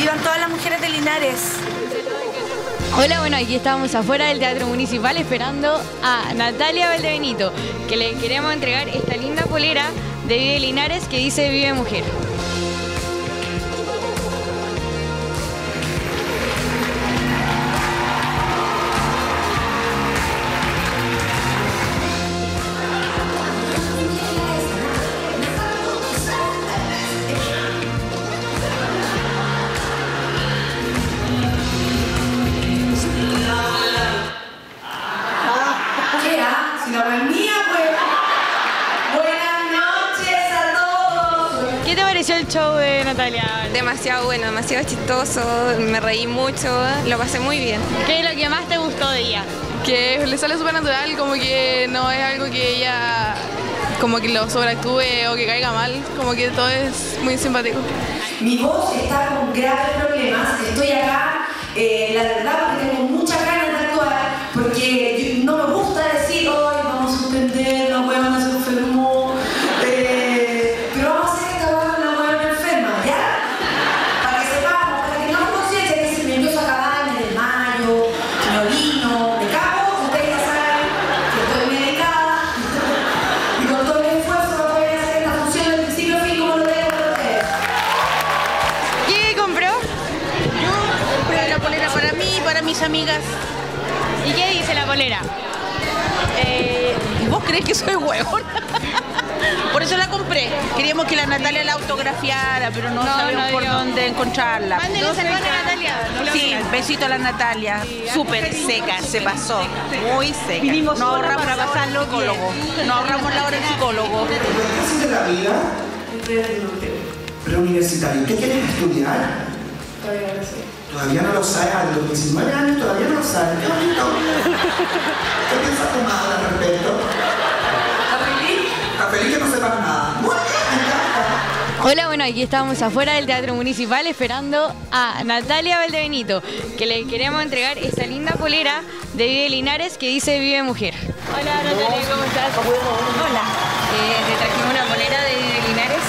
Vivan todas las mujeres de Linares. Hola, bueno, aquí estamos afuera del Teatro Municipal esperando a Natalia Valdebenito, que le queremos entregar esta linda polera de Vive Linares que dice Vive Mujer. Pareció el show de Natalia? Demasiado bueno, demasiado chistoso, me reí mucho, lo pasé muy bien. ¿Qué es lo que más te gustó de ella? que le sale súper natural, como que no es algo que ella como que lo sobreactúe o que caiga mal, como que todo es muy simpático. Mi voz está con graves problemas. Estoy acá, eh, la verdad, porque tengo muchas ganas amigas. ¿Y qué dice la polera? Eh, ¿Vos crees que soy huevón? Por eso la compré. Queríamos que la Natalia la autografiara, pero no, No, sabíamos no por dónde encontrarla. Mándele saludos a Natalia. Sí, besito a la Natalia. Súper seca, se pasó. Muy seca. No ahorramos la hora al psicólogo. No ahorramos la hora al psicólogo. ¿Qué de la vida? Preuniversitario. ¿Qué quieres estudiar? Todavía no lo sabes, a los 19 años todavía no lo sabes. Qué bonito. ¿Qué piensas tu madre al respecto? ¿Estás feliz? ¿Estás feliz que no sepas nada? Hola, bueno, aquí estamos afuera del Teatro Municipal esperando a Natalia Valdebenito, que le queremos entregar esta linda polera de Vive Linares que dice Vive Mujer. Hola Natalia, ¿cómo estás? Hola. Eh, te trajimos una polera de Vive Linares,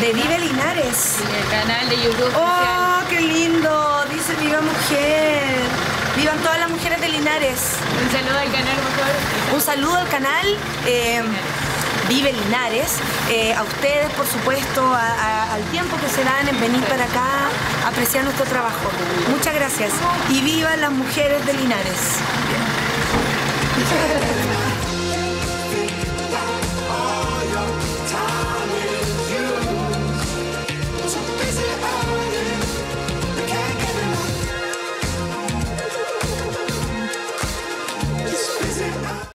De Vive Linares. el canal de YouTube. ¡Oh, qué lindo! Dice Viva Mujer. Vivan todas las mujeres de Linares. Un saludo al canal, por favor. Un saludo al canal eh, Vive Linares. eh, a ustedes, por supuesto, a- a- al tiempo que se dan en venir para acá a apreciar nuestro trabajo. Muchas gracias. Y vivan las mujeres de Linares.